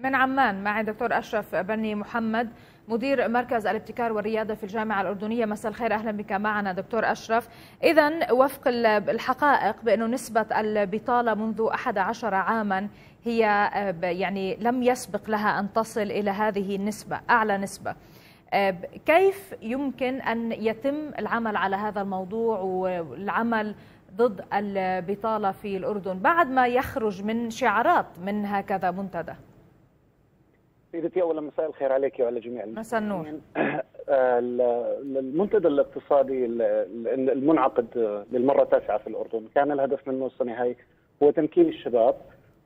من عمان معي دكتور أشرف بني محمد مدير مركز الابتكار والريادة في الجامعة الأردنية. مساء الخير أهلا بك معنا دكتور أشرف. إذا وفق الحقائق بأنه نسبة البطالة منذ 11 عاما هي يعني لم يسبق لها أن تصل إلى هذه النسبة أعلى نسبة. كيف يمكن أن يتم العمل على هذا الموضوع والعمل ضد البطالة في الأردن بعد ما يخرج من شعارات من هكذا منتدى؟ سيدتي اولا مساء الخير عليك وعلى جميع مساء النور. المنتدى الاقتصادي المنعقد للمرة التاسعة في الأردن. كان الهدف منه السنة هاي هو تمكين الشباب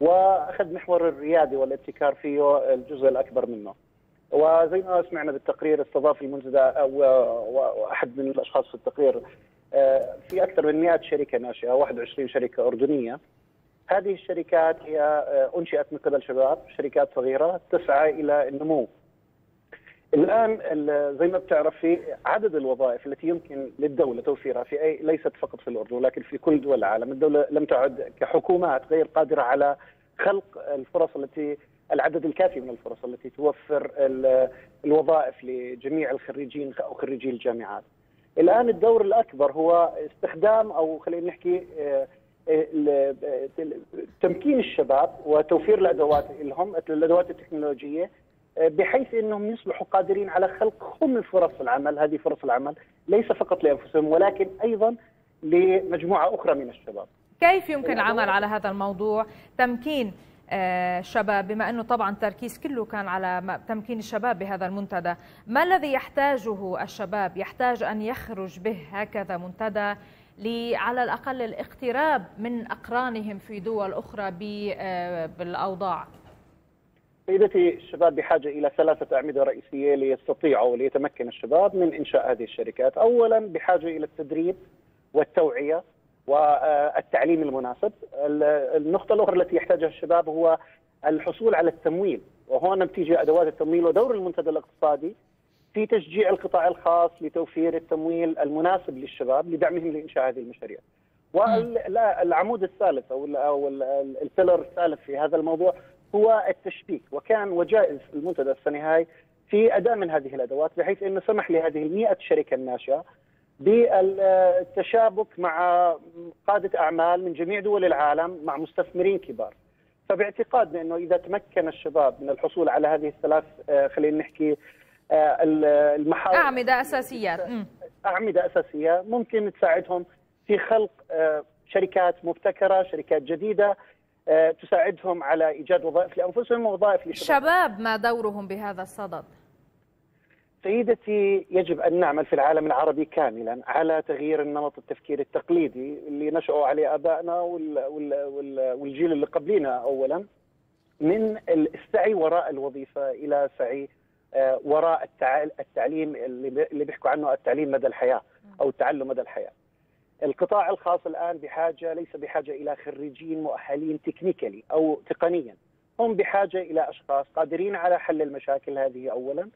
وأخذ محور الرياده والابتكار فيه الجزء الأكبر منه. وزي ما سمعنا بالتقرير استضاف المنتدى وأحد من الأشخاص في التقرير آه، في أكثر من 100 شركة ناشئة 21 شركة أردنية. هذه الشركات هي آه، أنشئت من قبل شباب شركات صغيرة تسعى إلى النمو الآن زي ما بتعرفي عدد الوظائف التي يمكن للدولة توفيرها في أي ليست فقط في الأردن ولكن في كل دول العالم، الدولة لم تعد كحكومات غير قادرة على خلق الفرص التي العدد الكافي من الفرص التي توفر الوظائف لجميع الخريجين أو خريجي الجامعات. الآن الدور الأكبر هو استخدام أو خلينا نحكي آه، تمكين الشباب وتوفير الأدوات لهم الأدوات التكنولوجية بحيث إنهم يصبحوا قادرين على خلق هم فرص العمل هذه فرص العمل ليس فقط لأنفسهم ولكن أيضا لمجموعة أخرى من الشباب. كيف يمكن العمل على هذا الموضوع؟ تمكين الشباب بما أنه طبعا التركيز كله كان على تمكين الشباب بهذا المنتدى، ما الذي يحتاجه الشباب؟ يحتاج أن يخرج به هكذا منتدى على الأقل الاقتراب من أقرانهم في دول أخرى آه، بالأوضاع. سيدتي الشباب بحاجة إلى ثلاثة أعمدة رئيسية ليستطيعوا وليتمكن الشباب من إنشاء هذه الشركات. أولا بحاجة إلى التدريب والتوعية والتعليم المناسب. النقطة الأخرى التي يحتاجها الشباب هو الحصول على التمويل. وهنا بتيجي أدوات التمويل ودور المنتدى الاقتصادي. في تشجيع القطاع الخاص لتوفير التمويل المناسب للشباب لدعمهم لإنشاء هذه المشاريع. والعمود الثالث أو أو البيلر الثالث في هذا الموضوع هو التشبيك وكان وجائز المنتدى السنة هاي في أداء من هذه الأدوات بحيث إنه سمح لهذه ال 100 شركة الناشئة بالتشابك مع قادة أعمال من جميع دول العالم مع مستثمرين كبار. فباعتقادنا انه إذا تمكن الشباب من الحصول على هذه الثلاث آه، خلينا نحكي المحاور أعمدة أساسيات. أعمدة أساسية. ممكن تساعدهم في خلق آه، شركات مبتكرة شركات جديدة آه، تساعدهم على إيجاد وظائف لأنفسهم ووظائف للشباب شباب ما دورهم بهذا الصدد؟ سيدتي يجب أن نعمل في العالم العربي كاملا على تغيير النمط التفكير التقليدي اللي نشأوا عليه آبائنا والجيل اللي قبلنا أولا من السعي وراء الوظيفة إلى سعي آه، وراء التعليم اللي بيحكوا عنه التعليم مدى الحياة أو التعلم مدى الحياة. القطاع الخاص الآن بحاجة ليس بحاجة إلى خريجين مؤهلين تكنيكالي أو تقنيا، هم بحاجة إلى أشخاص قادرين على حل المشاكل هذه اولا،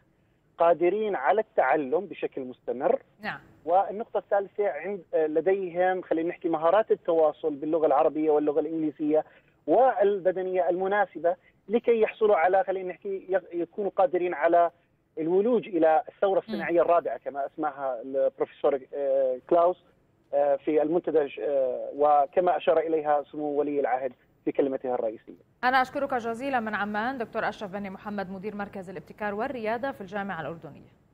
قادرين على التعلم بشكل مستمر. نعم. والنقطة الثالثة عند لديهم خلينا نحكي مهارات التواصل باللغة العربية واللغة الإنجليزية والبدنية المناسبة لكي يحصلوا على خلينا نحكي يكونوا قادرين على الولوج إلى الثورة الصناعية الرابعة كما أسماها البروفيسور آه، كلاوس آه، في المنتدى آه، وكما أشار إليها سمو ولي العهد في كلمته الرئيسية. أنا أشكرك جزيلا من عمان دكتور أشرف بني محمد مدير مركز الابتكار والريادة في الجامعة الأردنية.